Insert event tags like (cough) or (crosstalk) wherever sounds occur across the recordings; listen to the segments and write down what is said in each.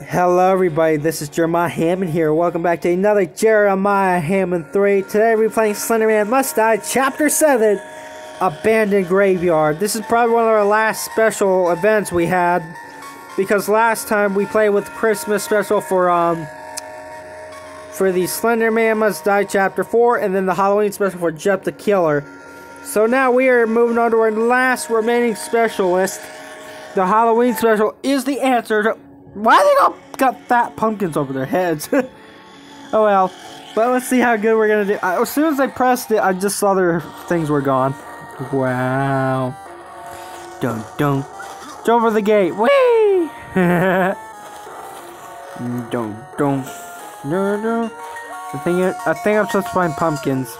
Hello everybody, this is Jeremiah Hammond here. Welcome back to another Jeremiah Hammond 3. Today we're playing Slenderman Must Die Chapter 7, Abandoned Graveyard. This is probably one of our last special events we had. Because last time we played with Christmas special for, um... For the Slenderman Must Die Chapter 4, and then the Halloween special for Jeff the Killer. So now we are moving on to our last remaining specialist. The Halloween special is the answer to why they got, got fat pumpkins over their heads? (laughs) oh well. But let's see how good we're gonna do. I, as soon as I pressed it, I just saw their things were gone. Wow. Dun dun. Jump over the gate. Whee! (laughs) dun dun. Dun dun. I think it, I think I'm supposed to find pumpkins.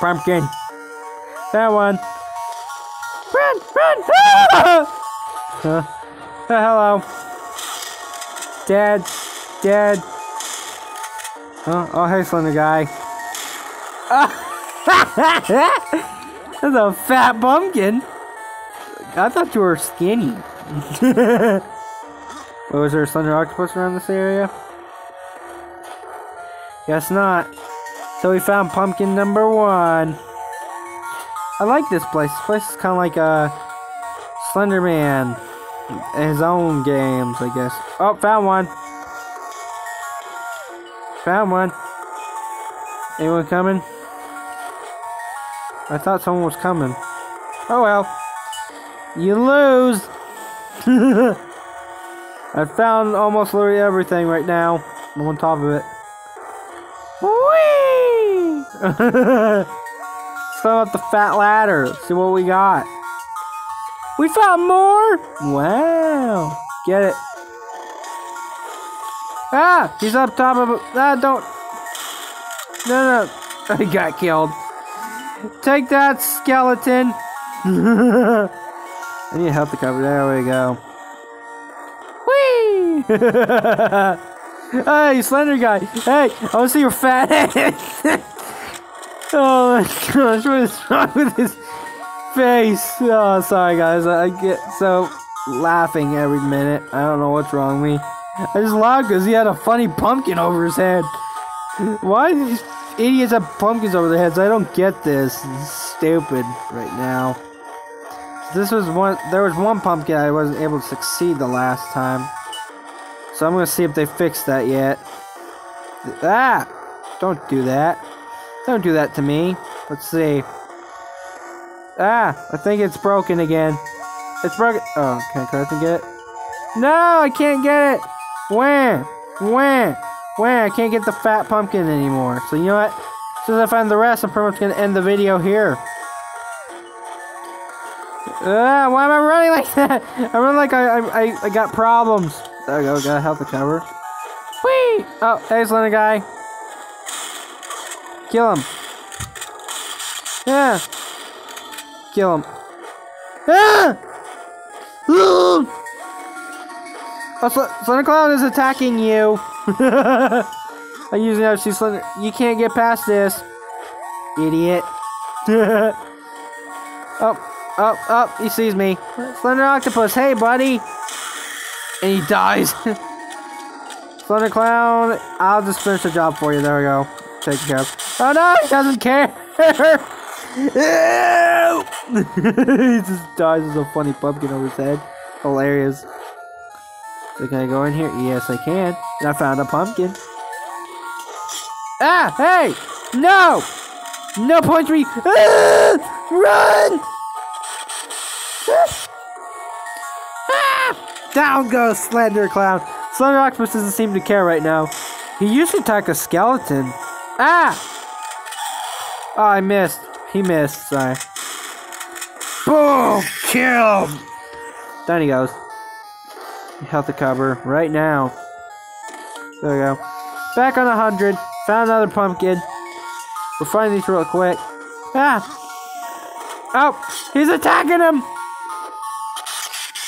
Pumpkin. That one. Run! Run! (laughs) Huh? Oh, hello. Dad. Dad. Oh, oh hey, slender guy. (laughs) That's a fat pumpkin. I thought you were skinny. (laughs) oh, was there a slender octopus around this area? Guess not. So we found pumpkin number one. I like this place. This place is kind of like a Slenderman his own games, I guess. Oh, found one. Found one. Anyone coming? I thought someone was coming. Oh well. You lose! (laughs) I found almost literally everything right now. I'm on top of it. Whee! (laughs) Let's climb up the fat ladder. See what we got. We found more! Wow. Get it. Ah! He's up top of. Ah, don't. No, no. (laughs) He got killed. Take that, skeleton. (laughs) I need help to cover. There we go. Whee! (laughs) hey, slender guy. Hey, I want to see your fat head. oh my gosh, what is wrong with this? Face. Oh, sorry guys. I get so laughing every minute. I don't know what's wrong with me. I just laughed because he had a funny pumpkin over his head. Why do these idiots have pumpkins over their heads? I don't get this. this stupid right now. This was one. There was one pumpkin I wasn't able to succeed the last time. So I'm gonna see if they fixed that yet. Ah! Don't do that. Don't do that to me. Let's see. Ah, I think it's broken again. It's broken. Oh, can I get it? No, I can't get it. When? When? When? I can't get the fat pumpkin anymore. So you know what? As I find the rest, I'm pretty much gonna end the video here. Ah, why am I running like (laughs) that? I run like I, I, I got problems. There we go, Gotta help the cover. Whee! Oh, hey, Slender guy. Kill him. Yeah. Kill him. Ah! Oh, Sl Slender Clown is attacking you. (laughs) I use now she's Slender. You can't get past this. Idiot. oh, oh, oh, he sees me. Slender Octopus, hey buddy. And he dies. (laughs) Slender Clown, I'll just finish the job for you. There we go. Take care. Oh no, he doesn't care. (laughs) (laughs) he just dies with a funny pumpkin over his head. Hilarious. So can I go in here? Yes, I can. And I found a pumpkin. Ah! Hey! No! No point three! Ah! Run! Ah! Down goes Slender Clown. Slender Octopus doesn't seem to care right now. He used to attack a skeleton. Ah! Oh, I missed. He missed, sorry. Boom! Kill him! Down he goes. Health to cover right now. There we go. Back on a 100. Found another pumpkin. We'll find these real quick. Ah! Oh! He's attacking him!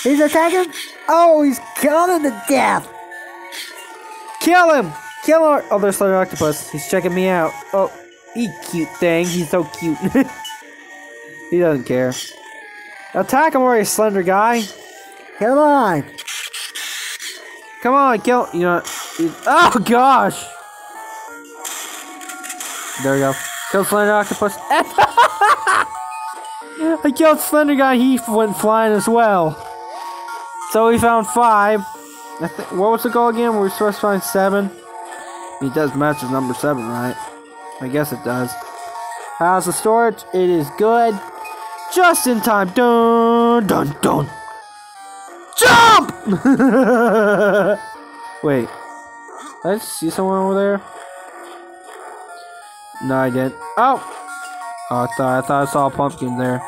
He's attacking? Oh, he's killing him to death! Kill him! Kill him! Oh, there's another octopus. He's checking me out. Oh. He cute thing. He's so cute. (laughs) he doesn't care. Attack him already, slender guy. Come on. Come on, kill. You know. Oh gosh. There we go. Kill Slender Octopus. (laughs) I killed Slender Guy. He went flying as well. So we found five. what was the goal again? We were supposed to find seven. He does match with number seven, right? I guess it does. How's the storage? It is good. Just in time. Dun dun dun. Jump! (laughs) Wait. Did I see someone over there? No, I didn't. Oh! Oh, I thought I thought I saw a pumpkin there.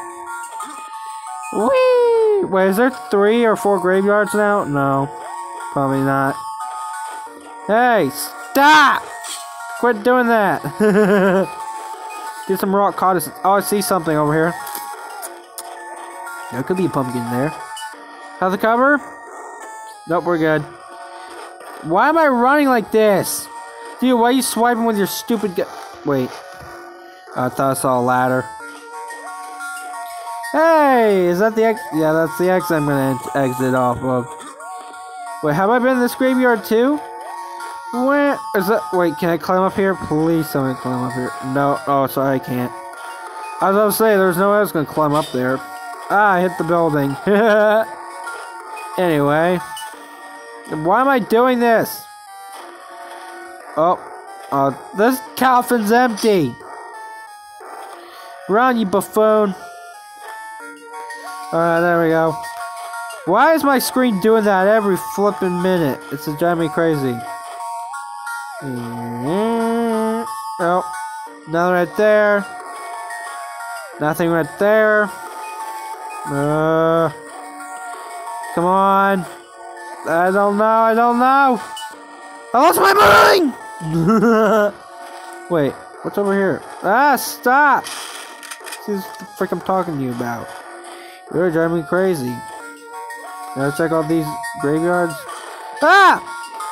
Whee! Wait, is there three or four graveyards now? No, probably not. Hey, stop! Quit doing that. (laughs) Get some rock codices. Oh, I see something over here. There could be a pumpkin there. Have the cover? Nope, we're good. Why am I running like this? Dude, why are you swiping with your stupid Wait. I thought I saw a ladder. Hey, is that the X? Yeah, that's the X I'm gonna exit off of. Wait, have I been in this graveyard too? Where is that? Wait, can I climb up here? Please tell me to climb up here. No, oh, sorry, I can't. As I was about to say, there's no way I was gonna climb up there. Ah, I hit the building. (laughs) anyway. Why am I doing this? Oh, uh, this coffin's empty. Run, you buffoon. Alright, there we go. Why is my screen doing that every flipping minute? It's driving me crazy. Oh, nothing right there. Nothing right there. Uh, come on. I don't know, I don't know. I lost my mind! (laughs) Wait, what's over here? Ah, stop! See this the frick I'm talking to you about. You're driving me crazy. Gotta check all these graveyards. Ah!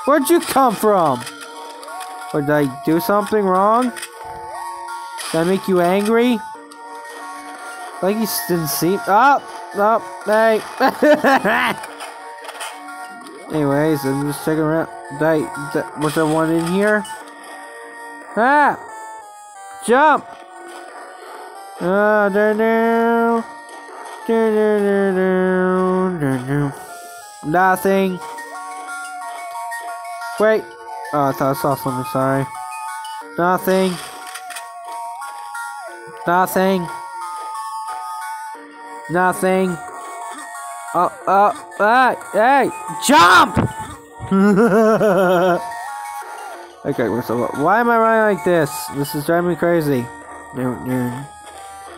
Where'd you come from? Or did I do something wrong? Did I make you angry? Like you didn't see. Oh! Oh! Hey! (laughs) Anyways, I'm just checking around. Did was there one in here? Ah! Jump! Ah, there now. Nothing. Wait. Oh, I thought I saw something. Sorry. Nothing. Nothing. Nothing. Oh, oh, ah, hey, jump! (laughs) okay, so why am I running like this? This is driving me crazy.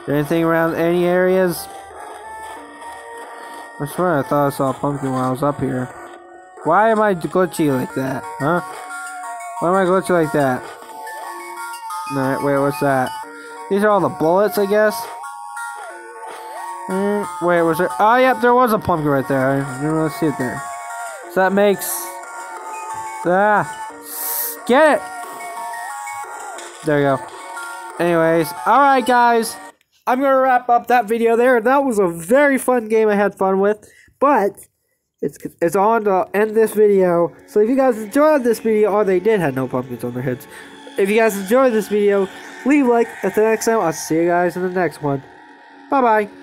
Anything around any areas? I swear I thought I saw a pumpkin while I was up here. Why am I glitchy like that? Huh? Why am I glitching like that? Alright, wait, what's that? These are all the bullets, I guess? Mm, wait, was there? Oh, yep, there was a pumpkin right there. I didn't really see it there. So that makes... Ah! Get it! There you go. Anyways, alright guys. I'm going to wrap up that video there. That was a very fun game I had fun with. But, it's, it's on to end this video. So if you guys enjoyed this video, or they did have no pumpkins on their heads. If you guys enjoyed this video, leave like. Until next time, I'll see you guys in the next one. Bye-bye.